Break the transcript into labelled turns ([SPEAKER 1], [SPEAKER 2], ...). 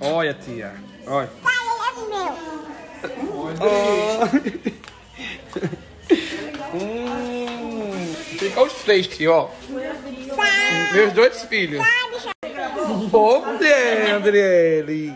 [SPEAKER 1] Olha, tia. Olha.
[SPEAKER 2] Pai, ele é meu.
[SPEAKER 1] Oh. hum, fica os três, tia, ó. Meus dois filhos.
[SPEAKER 2] sabe,
[SPEAKER 1] Ô, Andriele.